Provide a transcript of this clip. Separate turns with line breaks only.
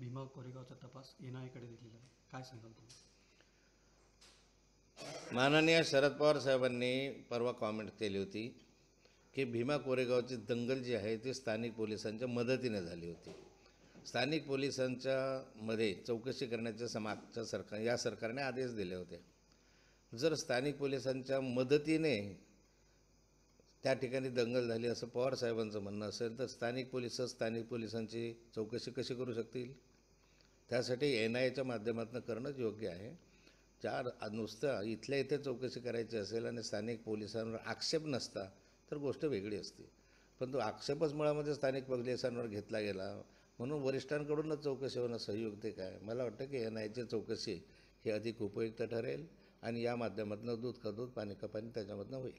भीमा कोरेगावचा तपास एनआयकडे दिलेला आहे. काय सांगाल तुम्ही?
माननीय शरद पवार साहेबांनी परवा कॉमेंट केली होती की भीमा कोरेगावची दंगल जी आहे ती स्थानिक पोलिसांच्या मदतीने झाली होती. स्थानिक पोलिसांच्या मध्ये चौकशी करण्याचे समागच्या सरकार या सरकारने आदेश दिले होते. जर स्थानिक पोलिसांच्या मदतीने त्या ठिकाणी दंगल झाली असं पवार साहेबांचं म्हणणं असेल तर स्थानिक पोलीस स्थानिक पोलिसांची चौकशी कशी करू शकतील? त्यासाठी एन आय एच्या माध्यमातून करणंच योग्य आहे. ज्या नुसतं इथल्या इथे चौकशी करायची असेल आणि स्थानिक पोलिसांवर आक्षेप नसता तर गोष्ट वेगळी असते. पण तो आक्षेपच मुळामध्ये स्थानिक पोलिसांवर घेतला गेला. म्हणून वरिष्ठांकडूनच चौकशी होणं संयुक्त काय? मला वाटतं की एन आयची चौकशी ही अधिक उपयुक्त ठरेल आणि या माध्यमातून दूध का दूध पाणी का पाणी त्याच्यामधनं होईल.